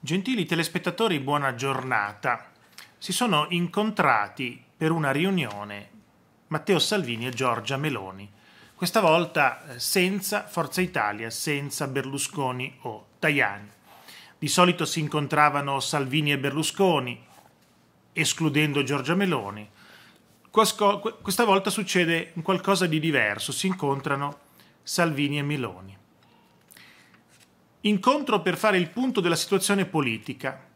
Gentili telespettatori, buona giornata. Si sono incontrati per una riunione Matteo Salvini e Giorgia Meloni. Questa volta eh, senza Forza Italia, senza Berlusconi o Tajani. Di solito si incontravano Salvini e Berlusconi, escludendo Giorgia Meloni. Questa volta succede qualcosa di diverso, si incontrano Salvini e Meloni. Incontro per fare il punto della situazione politica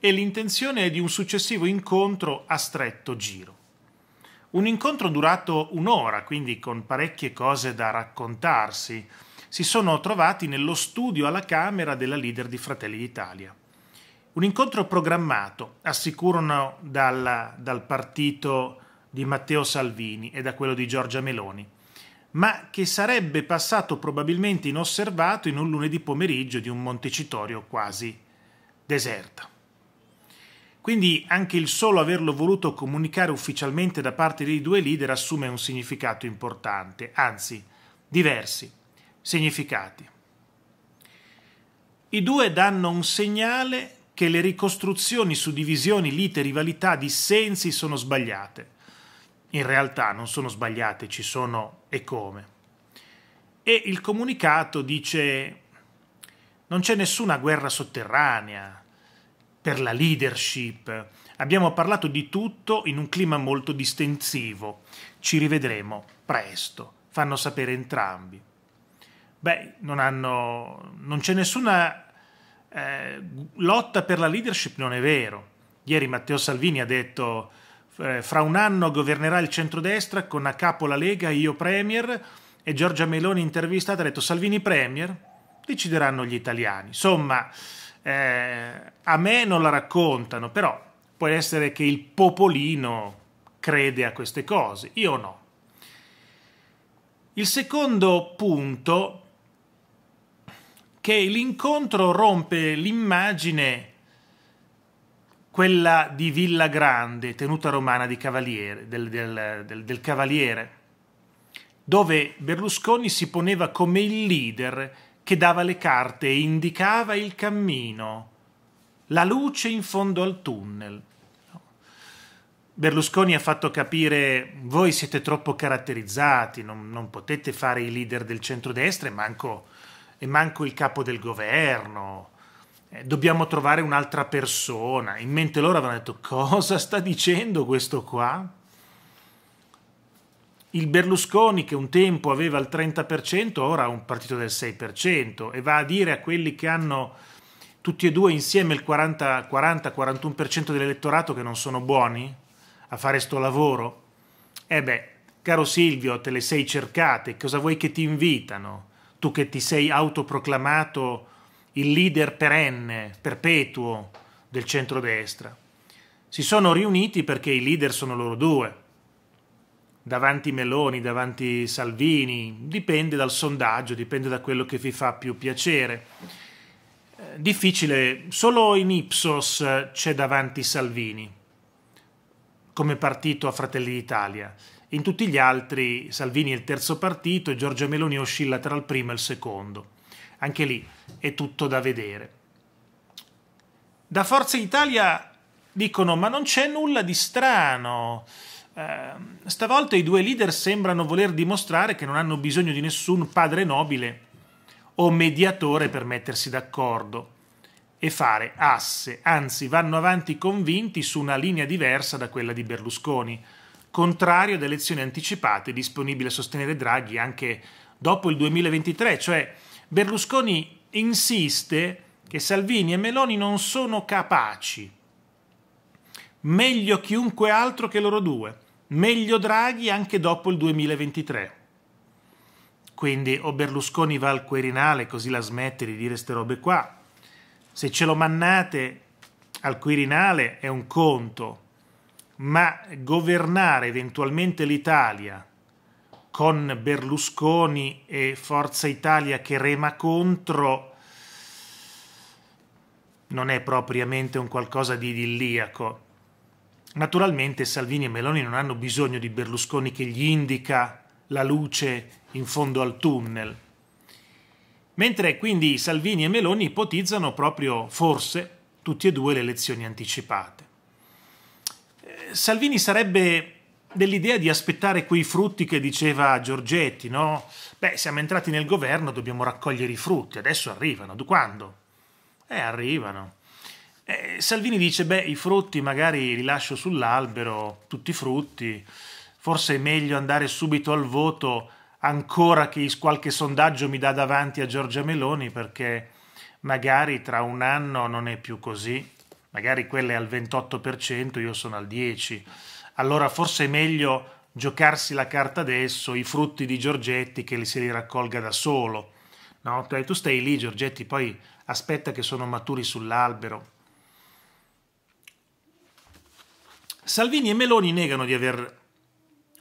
e l'intenzione è di un successivo incontro a stretto giro. Un incontro durato un'ora, quindi con parecchie cose da raccontarsi. Si sono trovati nello studio alla Camera della leader di Fratelli d'Italia. Un incontro programmato, assicurano dal, dal partito di Matteo Salvini e da quello di Giorgia Meloni ma che sarebbe passato probabilmente inosservato in un lunedì pomeriggio di un Montecitorio quasi deserto. Quindi anche il solo averlo voluto comunicare ufficialmente da parte dei due leader assume un significato importante, anzi diversi significati. I due danno un segnale che le ricostruzioni su divisioni, lite, rivalità, dissensi sono sbagliate in realtà non sono sbagliate, ci sono e come. E il comunicato dice non c'è nessuna guerra sotterranea per la leadership. Abbiamo parlato di tutto in un clima molto distensivo. Ci rivedremo presto, fanno sapere entrambi. Beh, non, hanno, non c'è nessuna eh, lotta per la leadership, non è vero. Ieri Matteo Salvini ha detto eh, fra un anno governerà il centrodestra con a capo la Lega, io Premier e Giorgia Meloni intervistata ha detto Salvini Premier, decideranno gli italiani. Insomma, eh, a me non la raccontano, però può essere che il popolino crede a queste cose, io no. Il secondo punto che l'incontro rompe l'immagine quella di Villa Grande, tenuta romana Cavaliere, del, del, del, del Cavaliere, dove Berlusconi si poneva come il leader che dava le carte e indicava il cammino, la luce in fondo al tunnel. Berlusconi ha fatto capire voi siete troppo caratterizzati, non, non potete fare i leader del centrodestra e manco, e manco il capo del governo dobbiamo trovare un'altra persona. In mente loro avevano detto cosa sta dicendo questo qua? Il Berlusconi che un tempo aveva il 30%, ora ha un partito del 6% e va a dire a quelli che hanno tutti e due insieme il 40-41% dell'elettorato che non sono buoni a fare sto lavoro? Eh beh, caro Silvio, te le sei cercate, cosa vuoi che ti invitano? Tu che ti sei autoproclamato il leader perenne, perpetuo del centrodestra. Si sono riuniti perché i leader sono loro due. Davanti Meloni, davanti Salvini, dipende dal sondaggio, dipende da quello che vi fa più piacere. Eh, difficile, solo in Ipsos c'è davanti Salvini come partito a Fratelli d'Italia. In tutti gli altri Salvini è il terzo partito e Giorgia Meloni oscilla tra il primo e il secondo. Anche lì è tutto da vedere. Da Forza Italia dicono ma non c'è nulla di strano. Eh, stavolta i due leader sembrano voler dimostrare che non hanno bisogno di nessun padre nobile o mediatore per mettersi d'accordo e fare asse, anzi vanno avanti convinti su una linea diversa da quella di Berlusconi, contrario ad elezioni anticipate, disponibile a sostenere Draghi anche dopo il 2023, cioè Berlusconi insiste che Salvini e Meloni non sono capaci. Meglio chiunque altro che loro due. Meglio Draghi anche dopo il 2023. Quindi o Berlusconi va al Quirinale così la smette di dire queste robe qua. Se ce lo mannate al Quirinale è un conto, ma governare eventualmente l'Italia con Berlusconi e Forza Italia che rema contro non è propriamente un qualcosa di idilliaco. Naturalmente Salvini e Meloni non hanno bisogno di Berlusconi che gli indica la luce in fondo al tunnel. Mentre quindi Salvini e Meloni ipotizzano proprio, forse, tutti e due le elezioni anticipate. Eh, Salvini sarebbe dell'idea di aspettare quei frutti che diceva Giorgetti, no? Beh, siamo entrati nel governo, dobbiamo raccogliere i frutti, adesso arrivano. Quando? Eh, arrivano. Eh, Salvini dice, beh, i frutti magari li lascio sull'albero, tutti i frutti, forse è meglio andare subito al voto ancora che qualche sondaggio mi dà davanti a Giorgia Meloni perché magari tra un anno non è più così, magari quella è al 28%, io sono al 10%, allora forse è meglio giocarsi la carta adesso, i frutti di Giorgetti che li si li raccolga da solo. No? Tu stai lì, Giorgetti, poi aspetta che sono maturi sull'albero. Salvini e Meloni negano di aver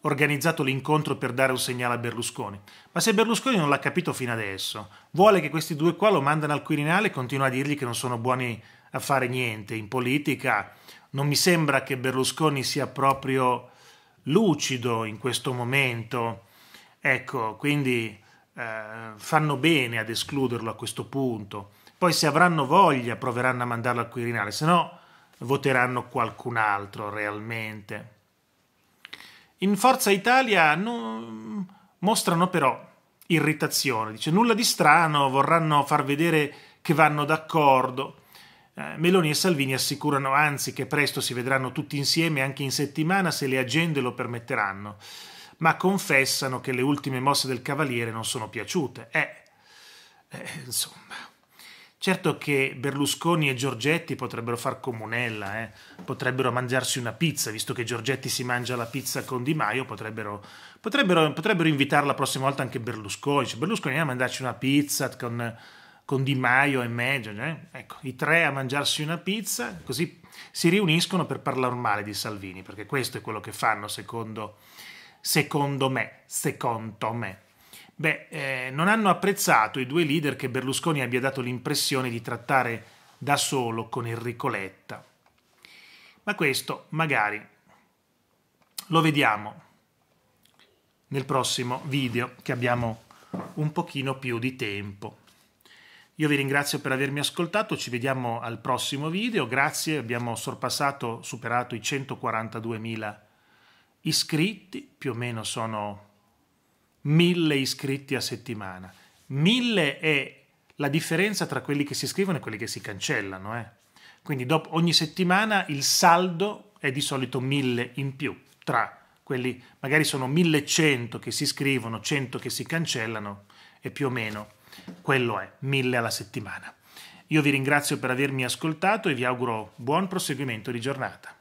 organizzato l'incontro per dare un segnale a Berlusconi. Ma se Berlusconi non l'ha capito fino adesso, vuole che questi due qua lo mandano al Quirinale e continua a dirgli che non sono buoni a fare niente. In politica non mi sembra che Berlusconi sia proprio lucido in questo momento. Ecco, quindi eh, fanno bene ad escluderlo a questo punto. Poi se avranno voglia proveranno a mandarlo al Quirinale, se no voteranno qualcun altro realmente. In Forza Italia no, mostrano però irritazione, dice nulla di strano, vorranno far vedere che vanno d'accordo. Eh, Meloni e Salvini assicurano anzi che presto si vedranno tutti insieme anche in settimana se le agende lo permetteranno, ma confessano che le ultime mosse del Cavaliere non sono piaciute. Eh, eh insomma. Certo che Berlusconi e Giorgetti potrebbero far comunella, eh? potrebbero mangiarsi una pizza, visto che Giorgetti si mangia la pizza con Di Maio, potrebbero, potrebbero, potrebbero invitarla la prossima volta anche Berlusconi. Cioè, Berlusconi a mangiarci una pizza con, con Di Maio e Meggio, eh? ecco, i tre a mangiarsi una pizza, così si riuniscono per parlare male di Salvini, perché questo è quello che fanno secondo, secondo me, secondo me. Beh, eh, non hanno apprezzato i due leader che Berlusconi abbia dato l'impressione di trattare da solo con Enrico Letta. Ma questo magari lo vediamo nel prossimo video che abbiamo un pochino più di tempo. Io vi ringrazio per avermi ascoltato, ci vediamo al prossimo video, grazie, abbiamo sorpassato, superato i 142.000 iscritti, più o meno sono mille iscritti a settimana. Mille è la differenza tra quelli che si scrivono e quelli che si cancellano. Eh? Quindi dopo, ogni settimana il saldo è di solito mille in più, tra quelli magari sono 1100 che si scrivono, 100 che si cancellano e più o meno quello è, mille alla settimana. Io vi ringrazio per avermi ascoltato e vi auguro buon proseguimento di giornata.